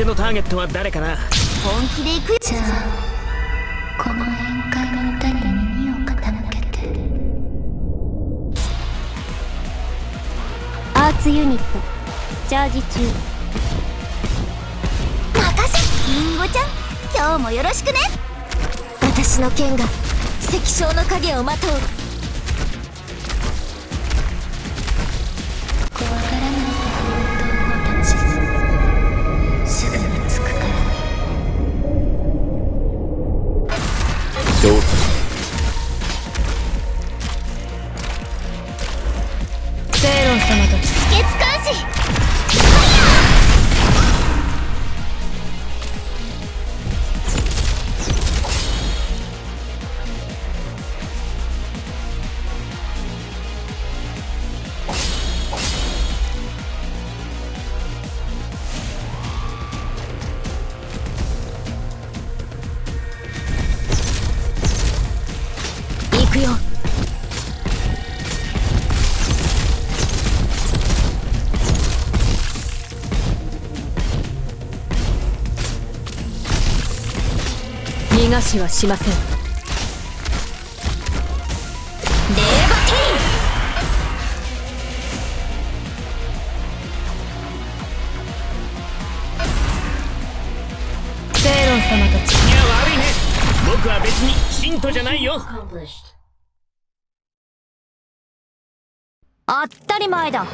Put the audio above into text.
手のターゲットは誰かな？本気で行く？じゃあこの宴会の歌に耳を傾けて。アーツユニットチャージ中。任せリンゴちゃん今日もよろしくね。私の剣が石章の影をまとう。don't くよ。逃がしはしません。レーバテセイロン様たち。いや悪いね。僕は別に信徒じゃないよ当たり前だ。